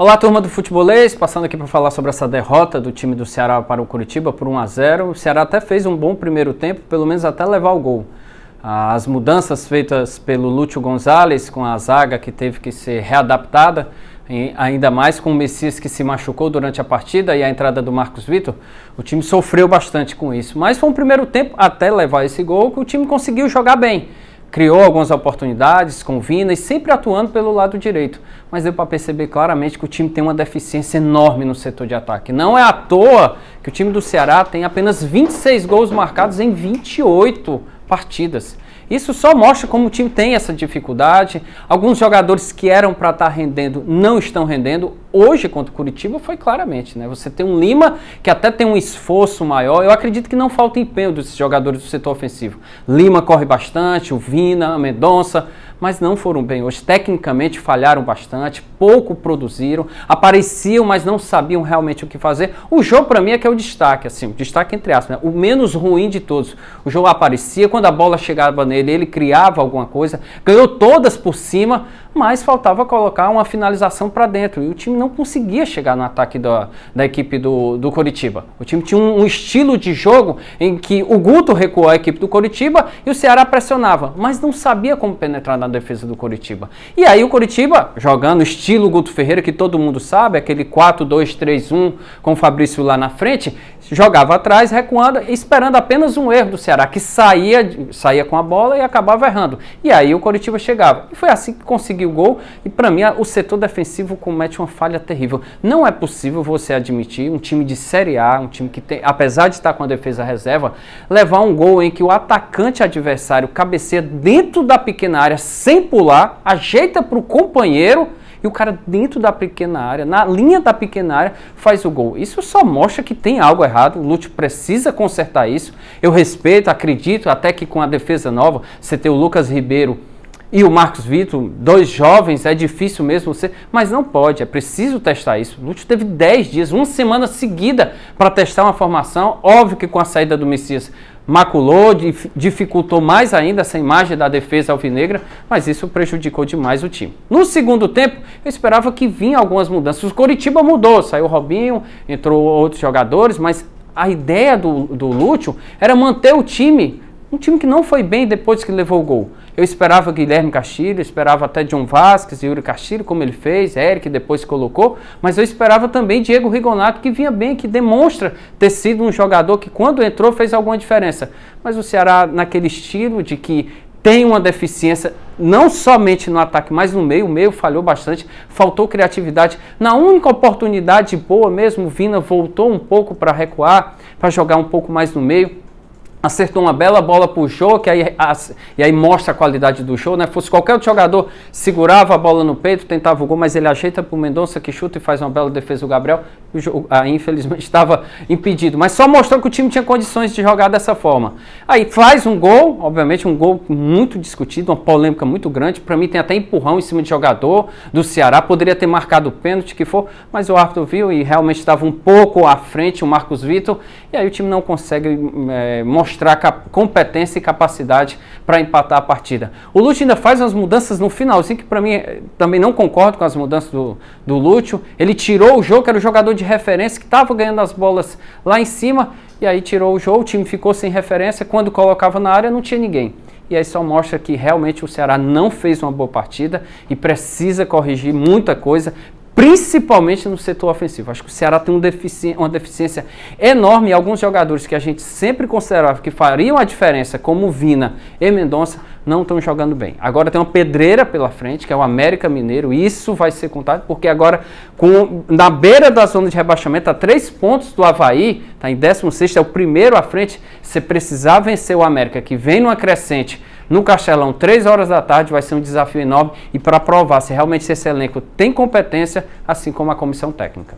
Olá, turma do Futebolês, passando aqui para falar sobre essa derrota do time do Ceará para o Curitiba por 1 a 0. O Ceará até fez um bom primeiro tempo, pelo menos até levar o gol. As mudanças feitas pelo Lúcio Gonzalez com a zaga que teve que ser readaptada, ainda mais com o Messias que se machucou durante a partida e a entrada do Marcos Vitor, o time sofreu bastante com isso. Mas foi um primeiro tempo até levar esse gol que o time conseguiu jogar bem criou algumas oportunidades com e sempre atuando pelo lado direito. Mas deu para perceber claramente que o time tem uma deficiência enorme no setor de ataque. Não é à toa que o time do Ceará tem apenas 26 gols marcados em 28 partidas. Isso só mostra como o time tem essa dificuldade. Alguns jogadores que eram para estar tá rendendo não estão rendendo. Hoje contra o Curitiba foi claramente, né? Você tem um Lima que até tem um esforço maior. Eu acredito que não falta empenho desses jogadores do setor ofensivo. Lima corre bastante, o Vina, a Mendonça mas não foram bem hoje. Tecnicamente falharam bastante, pouco produziram, apareciam, mas não sabiam realmente o que fazer. O jogo, para mim, é que é o destaque, assim, o destaque entre aspas, né? o menos ruim de todos. O jogo aparecia, quando a bola chegava nele, ele criava alguma coisa, ganhou todas por cima, mas faltava colocar uma finalização para dentro. E o time não conseguia chegar no ataque da, da equipe do, do Coritiba. O time tinha um, um estilo de jogo em que o Guto recuou a equipe do Coritiba e o Ceará pressionava, mas não sabia como penetrar na defesa do Coritiba. E aí o Coritiba, jogando estilo Guto Ferreira, que todo mundo sabe, aquele 4-2-3-1 com o Fabrício lá na frente, jogava atrás, recuando, esperando apenas um erro do Ceará, que saía, saía com a bola e acabava errando. E aí o Coritiba chegava. E foi assim que conseguiu o gol. E para mim, o setor defensivo comete uma falha terrível. Não é possível você admitir um time de Série A, um time que tem, apesar de estar com a defesa reserva, levar um gol em que o atacante adversário cabeceia dentro da pequena área sem pular, ajeita para o companheiro e o cara dentro da pequena área, na linha da pequena área, faz o gol. Isso só mostra que tem algo errado. O Lúcio precisa consertar isso. Eu respeito, acredito, até que com a defesa nova, você ter o Lucas Ribeiro e o Marcos Vitor, dois jovens, é difícil mesmo você, mas não pode, é preciso testar isso. O Lúcio teve 10 dias, uma semana seguida para testar uma formação. Óbvio que com a saída do Messias maculou, dificultou mais ainda essa imagem da defesa alvinegra, mas isso prejudicou demais o time. No segundo tempo, eu esperava que vinha algumas mudanças. O Coritiba mudou, saiu o Robinho, entrou outros jogadores, mas a ideia do, do Lúcio era manter o time um time que não foi bem depois que levou o gol. Eu esperava Guilherme Castilho, esperava até John Vasquez, Yuri Castilho, como ele fez, Eric depois colocou, mas eu esperava também Diego Rigonato, que vinha bem, que demonstra ter sido um jogador que quando entrou fez alguma diferença. Mas o Ceará, naquele estilo de que tem uma deficiência não somente no ataque, mas no meio. O meio falhou bastante, faltou criatividade. Na única oportunidade boa mesmo, Vina voltou um pouco para recuar, para jogar um pouco mais no meio acertou uma bela bola pro show, que aí, e aí mostra a qualidade do show, né? Fosse qualquer outro jogador, segurava a bola no peito, tentava o gol, mas ele ajeita pro Mendonça que chuta e faz uma bela defesa do Gabriel. O jogo, aí, infelizmente, estava impedido. Mas só mostrou que o time tinha condições de jogar dessa forma. Aí faz um gol, obviamente, um gol muito discutido, uma polêmica muito grande. Para mim tem até empurrão em cima de jogador do Ceará. Poderia ter marcado o pênalti que for, mas o árbitro viu e realmente estava um pouco à frente o Marcos Vitor. E aí o time não consegue é, mostrar mostrar competência e capacidade para empatar a partida. O Lúcio ainda faz umas mudanças no finalzinho, que para mim eh, também não concordo com as mudanças do, do Lúcio. Ele tirou o jogo, que era o jogador de referência, que estava ganhando as bolas lá em cima, e aí tirou o jogo, o time ficou sem referência. Quando colocava na área, não tinha ninguém. E aí só mostra que realmente o Ceará não fez uma boa partida e precisa corrigir muita coisa, principalmente no setor ofensivo. Acho que o Ceará tem um defici uma deficiência enorme e alguns jogadores que a gente sempre considerava que fariam a diferença, como Vina e Mendonça, não estão jogando bem. Agora tem uma pedreira pela frente, que é o América Mineiro, isso vai ser contado, porque agora, com, na beira da zona de rebaixamento, a três pontos do Havaí, está em 16, é o primeiro à frente, você precisar vencer o América, que vem numa crescente, no Castelão, 3 horas da tarde, vai ser um desafio enorme e para provar se realmente esse elenco tem competência, assim como a comissão técnica.